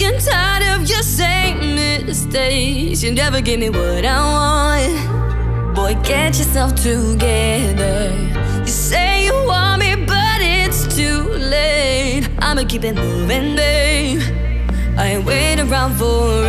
sick and tired of your same mistakes. You never give me what I want. Boy, get yourself together. You say you want me, but it's too late. I'ma keep it moving, babe. I ain't waiting around for.